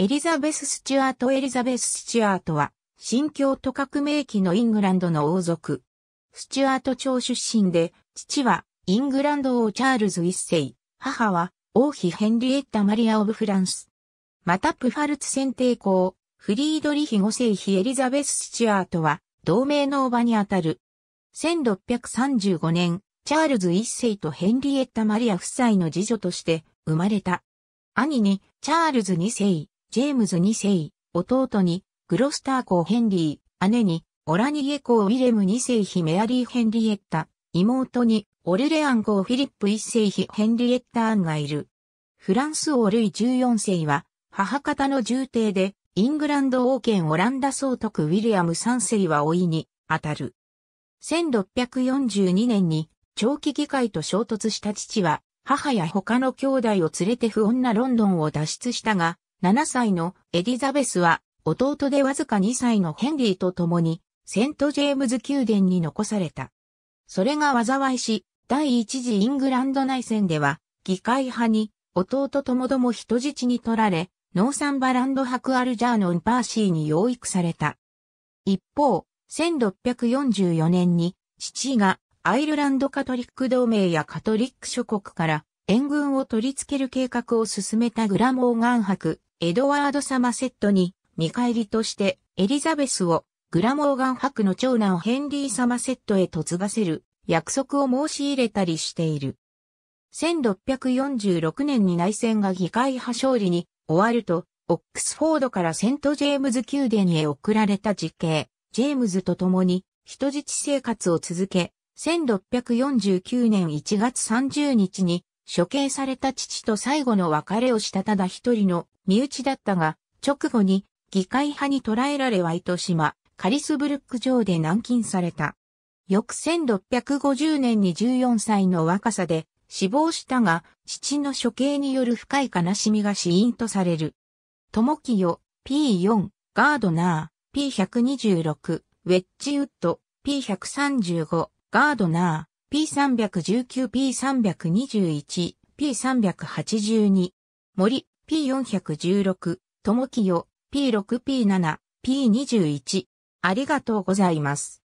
エリザベス・スチュアート・エリザベス・スチュアートは、新教徒革命期のイングランドの王族。スチュアート朝出身で、父はイングランド王チャールズ一世、母は王妃ヘンリエッタ・マリア・オブ・フランス。またプファルツ選帝侯、フリードリヒ5世妃エリザベス・スチュアートは、同名の叔母にあたる。1635年、チャールズ一世とヘンリエッタ・マリア夫妻の次女として生まれた。兄にチャールズ二世、ジェームズ二世、弟にグロスター公ヘンリー、姉にオラニエ公ウィレム二世妃メアリー・ヘンリエッタ、妹にオルレアン公フィリップ一世妃ヘンリエッタ・アンがいる。フランス王ルイ14世は母方の重帝でイングランド王権オランダ総督ウィリアム3世は老いに当たる。1642年に長期議会と衝突した父は、母や他の兄弟を連れて不穏なロンドンを脱出したが、7歳のエリザベスは、弟でわずか2歳のヘンリーと共に、セントジェームズ宮殿に残された。それが災いし、第一次イングランド内戦では、議会派に、弟ともども人質に取られ、ノーサンバランド博アルジャーノンパーシーに養育された。一方、1644年に、父がアイルランドカトリック同盟やカトリック諸国から援軍を取り付ける計画を進めたグラモーガン伯、エドワード・サマセットに、見返りとしてエリザベスをグラモーガン伯の長男ヘンリー・サマセットへ嫁がせる約束を申し入れたりしている。1646年に内戦が議会派勝利に終わると、オックスフォードからセントジェームズ宮殿へ送られた実刑、ジェームズと共に人質生活を続け、1649年1月30日に処刑された父と最後の別れをしたただ一人の身内だったが、直後に議会派に捕らえられワイト島、カリスブルック城で軟禁された。翌1650年に14歳の若さで死亡したが、父の処刑による深い悲しみが死因とされる。友清 P4、ガードナー P126、ウェッジウッド P135、ガードナー、P319、P321、P382、森、P416、ともきよ、P6、P7、P21。ありがとうございます。